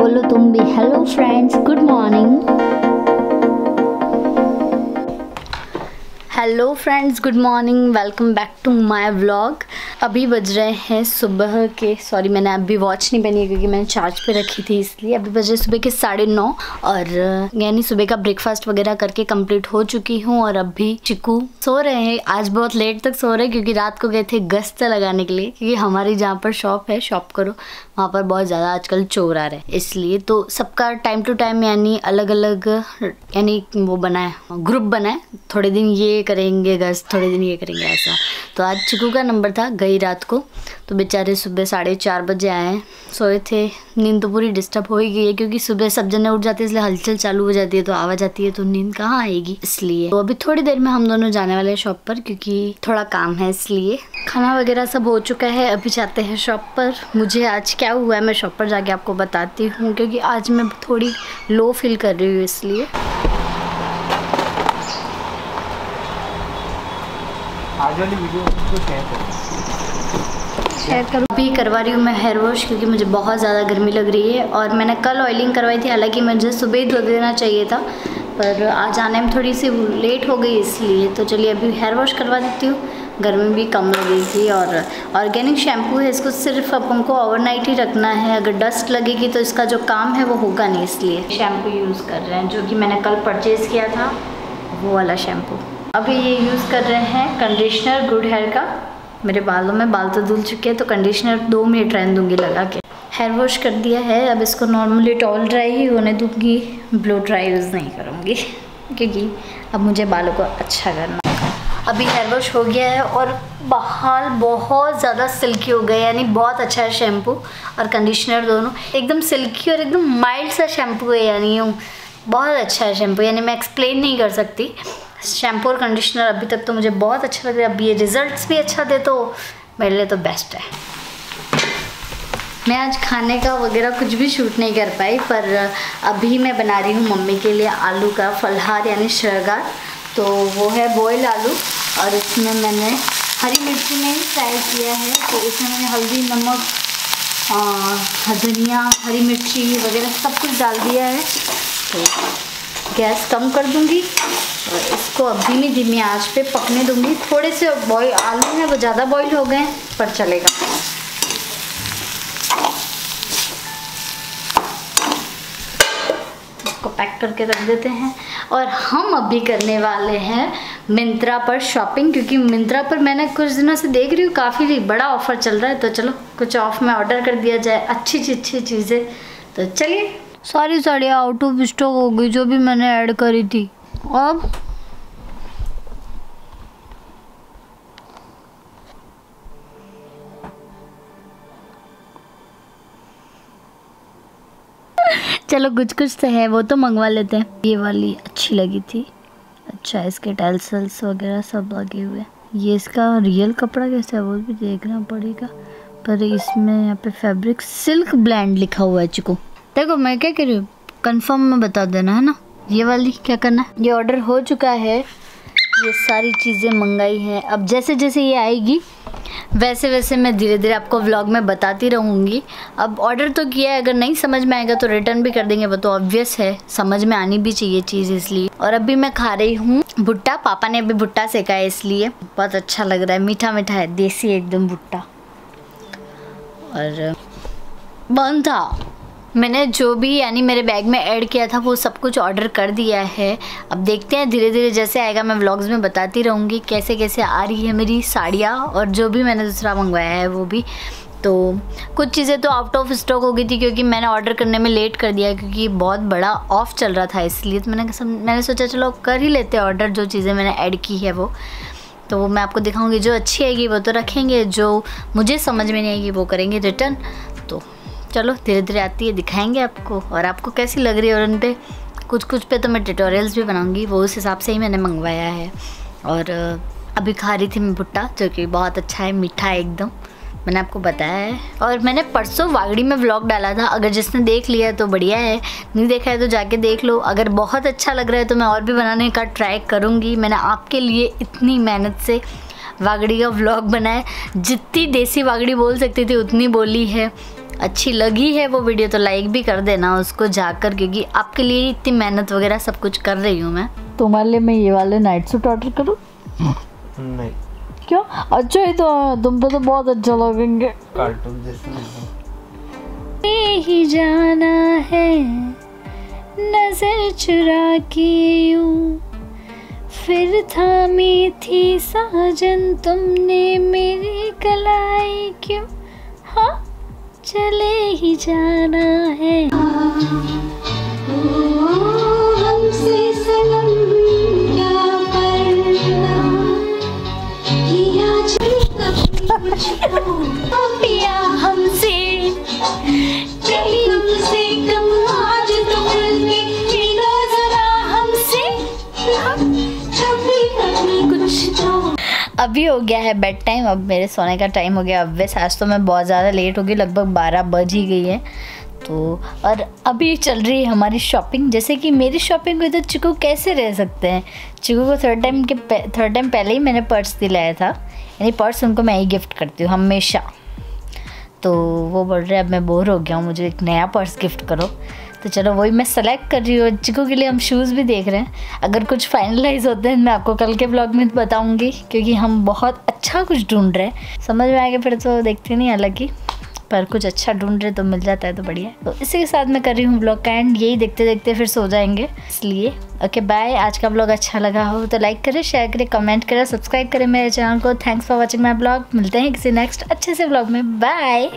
बोलो तुम भी। Hello friends good morning hello friends good morning welcome back to my vlog अभी बज रहे हैं सुबह के सॉरी मैंने अभी वॉच नहीं पहनी है क्योंकि मैंने चार्ज पे रखी थी इसलिए। अभी बज रहे सुबह के साढ़े नौ और, यानी सुबह का ब्रेकफास्ट वगैरह करके कंप्लीट हो चुकी हूँ और अभी चिकू सो रहे हैं। आज बहुत लेट तक सो रहे हैं क्योंकि रात को गए थे गश्त लगाने के लिए, क्योंकि हमारी जहाँ पर शॉप है शॉप करो। वहाँ पर बहुत ज़्यादा आजकल चोर आ रहे हैं। इसलिए तो सबका टाइम टू टाइम यानी अलग अलग यानी वो बनाए ग्रुप बनाए। थोड़े दिन ये करेंगे गश्त थोड़े दिन ये करेंगे ऐसा। तो आज चिकू का नंबर था, गई रात को। तो बेचारे सुबह साढ़े चार बजे आए सोए थे। नींद तो पूरी डिस्टर्ब हो ही गई है क्योंकि सुबह सब जने उठ जाते हैं, इसलिए हलचल चालू हो जाती है तो आवाज़ आती है तो नींद कहाँ आएगी? इसलिए। तो अभी थोड़ी देर में हम दोनों जाने वाले हैं शॉप पर क्योंकि थोड़ा काम है इसलिए। खाना वगैरह सब हो चुका है, अभी जाते हैं शॉप पर। मुझे आज क्या हुआ है मैं शॉप पर जाके आपको बताती हूँ क्योंकि आज मैं थोड़ी लो फील कर रही हूँ इसलिए। आज वाली वीडियो को शेयर करो। शेयर करूँ? अभी करवा रही हूँ मैं हेयर वॉश क्योंकि मुझे बहुत ज़्यादा गर्मी लग रही है और मैंने कल ऑयलिंग करवाई थी, हालाँकि मुझे सुबह ही धो देना चाहिए था, पर आज आने में थोड़ी सी लेट हो गई इसलिए तो चलिए अभी हेयर वॉश करवा देती हूँ। गर्मी भी कम लग रही थी और ऑर्गेनिक शैम्पू है, इसको सिर्फ़ अब हमको ओवरनाइट ही रखना है, अगर डस्ट लगेगी तो इसका जो काम है वो होगा नहीं इसलिए। शैम्पू यूज़ कर रहे हैं, जो कि मैंने कल परचेज़ किया था, वो वाला शैम्पू अभी ये यूज़ कर रहे हैं कंडीशनर गुड हेयर का। मेरे बालों में बाल तो धुल चुके हैं तो कंडीशनर दो मिनट रहने दूँगी लगा के। हेयर वॉश कर दिया है, अब इसको नॉर्मली टॉल ड्राई ही होने दूँगी। ब्लो ड्राई यूज़ नहीं करूँगी, क्योंकि अब मुझे बालों को अच्छा करना अभी हेयर वॉश हो गया है और बाल बहुत ज़्यादा सिल्की हो गए यानी बहुत अच्छा है शैम्पू और कंडीशनर दोनों। एकदम सिल्की और एकदम माइल्ड सा शैम्पू है, यानी बहुत अच्छा है शैम्पू यानी मैं एक्सप्लेन नहीं कर सकती। शैम्पू और कंडीशनर अभी तक तो मुझे बहुत अच्छा लग रहा है। अभी ये रिजल्ट्स भी अच्छा दे तो मेरे लिए तो बेस्ट है। मैं आज खाने का वगैरह कुछ भी शूट नहीं कर पाई, पर अभी मैं बना रही हूँ मम्मी के लिए आलू का फलहार, यानी श्रृगार। तो वो है बॉयल आलू, और इसमें मैंने हरी मिर्ची में ही फ्राई किया है। तो इसमें मैंने हल्दी, नमक धनिया, हरी मिर्ची वगैरह सब कुछ डाल दिया है। तो गैस कम कर दूँगी। और इसको अब धीमी धीमी आँच पे पकने दूँगी। थोड़े से बॉयल आलू हैं, वो ज़्यादा बॉईल हो गए, पर चलेगा। इसको पैक करके रख देते हैं। और हम अभी करने वाले हैं मिंत्रा पर शॉपिंग क्योंकि मिंत्रा पर मैंने कुछ दिनों से देख रही हूँ, काफ़ी बड़ा ऑफ़र चल रहा है। तो चलो, कुछ ऑफ़ में ऑर्डर कर दिया जाए। अच्छी अच्छी चीज़ें। तो चलिए। सारी साड़ियाँ आउट ऑफ़ स्टॉक हो गई, जो भी मैंने ऐड करी थी। अब चलो कुछ कुछ तो है, वो तो मंगवा लेते हैं। ये वाली अच्छी लगी थी। अच्छा इसके टेल्सल्स वगैरह सब लगे हुए ये इसका रियल कपड़ा कैसा है, वो भी देखना पड़ेगा। पर इसमें यहाँ पे फैब्रिक सिल्क ब्लैंड लिखा हुआ है, चिको। देखो, मैं क्या कह रही हूँ? कन्फर्म में बता देना, है ना? ये वाली क्या करना है? ये ऑर्डर हो चुका है। ये सारी चीज़ें मंगाई हैं। अब जैसे जैसे ये आएगी, वैसे वैसे मैं धीरे धीरे आपको व्लॉग में बताती रहूँगी। अब ऑर्डर तो किया है, अगर नहीं समझ में आएगा तो रिटर्न भी कर देंगे। वो तो ऑब्वियस है। समझ में आनी भी चाहिए चीज़ इसलिए। और अभी मैं खा रही हूँ भुट्टा। पापा ने अभी भुट्टा सेका है इसलिए। बहुत अच्छा लग रहा है। मीठा मीठा है। देसी एकदम भुट्टा। और बंद था। मैंने जो भी, यानी मेरे बैग में ऐड किया था, वो सब कुछ ऑर्डर कर दिया है। अब देखते हैं धीरे धीरे जैसे आएगा, मैं व्लॉग्स में बताती रहूँगी कैसे कैसे आ रही है मेरी साड़ियाँ और जो भी मैंने दूसरा मंगवाया है, वो भी। तो कुछ चीज़ें तो आउट ऑफ़ स्टॉक हो गई थी, क्योंकि मैंने ऑर्डर करने में लेट कर दिया क्योंकि बहुत बड़ा ऑफ़ चल रहा था, इसलिए तो मैंने मैंने सोचा, चलो, कर ही लेते ऑर्डर जो चीज़ें मैंने ऐड की है वो। तो वो मैं आपको दिखाऊँगी, जो अच्छी आएगी वो तो रखेंगे, जो मुझे समझ में नहीं आएगी वो करेंगे रिटर्न चलो धीरे धीरे आती है, दिखाएँगे आपको। और आपको कैसी लग रही है और उन पर कुछ कुछ पे तो मैं ट्यूटोरियल्स भी बनाऊँगी, वो उस हिसाब से ही मैंने मंगवाया है। और अभी खा रही थी मैं भुट्टा, जो कि बहुत अच्छा है, मीठा है एकदम। मैंने आपको बताया है। और मैंने परसों वागड़ी में व्लॉग डाला था, अगर जिसने देख लिया तो बढ़िया है, नहीं देखा है तो जाके देख लो। अगर बहुत अच्छा लग रहा है तो मैं और भी बनाने का ट्राई करूँगी। मैंने आपके लिए इतनी मेहनत से वागड़ी का व्लॉग बनाया जितनी देसी वागड़ी बोल सकती थी, उतनी बोली है। अच्छी लगी है वो वीडियो तो लाइक भी कर देना उसको जाकर क्योंकि आपके लिए इतनी मेहनत वगैरह सब कुछ कर रही हूँ मैं। तुम्हारे लिए मैं ये वाले नाइट सूट ऑर्डर करूँ? नहीं। क्यों? अच्छा ही तो तुम पे तो बहुत अच्छा लगेंगे। कार्टून जैसे ही। जाना है नज़र चुरा के यूँ। फिर थामी थी साजन तुमने मेरी कलाई क्यों? हाँ? चले ही जाना है। गया है बेड टाइम अब मेरे सोने का टाइम हो गया। अब आज तो मैं बहुत ज़्यादा लेट हो गई, लगभग बारह बज ही गई है। तो और अभी चल रही है हमारी शॉपिंग जैसे कि मेरी शॉपिंग हुई तो चिकू कैसे रह सकते हैं? चिकू को थर्ड टाइम के थर्ड टाइम पहले ही मैंने पर्स दिलाया था। यानी पर्स उनको मैं ही गिफ्ट करती हूँ हमेशा। तो वो बोल रहे अब मैं बोर हो गया हूँ, मुझे एक नया पर्स गिफ्ट करो। तो चलो वही मैं सेलेक्ट कर रही हूँ। चिकू के लिए हम शूज़ भी देख रहे हैं। अगर कुछ फाइनलाइज होते हैं, मैं आपको कल के ब्लॉग में बताऊँगी, क्योंकि हम बहुत अच्छा कुछ ढूंढ रहे हैं। समझ में आएगा फिर तो देखते नहीं अलग ही पर कुछ अच्छा ढूंढ रहे तो मिल जाता है तो बढ़िया तो इसी के साथ मैं कर रही हूँ ब्लॉग का एंड यही देखते देखते फिर सो जाएँगे, इसलिए। ओके बाय आज का ब्लॉग अच्छा लगा हो तो लाइक करें शेयर करें कमेंट करें सब्सक्राइब करें मेरे चैनल को। Thanks for watching my blog मिलते हैं किसी नेक्स्ट अच्छे से ब्लॉग में। बाय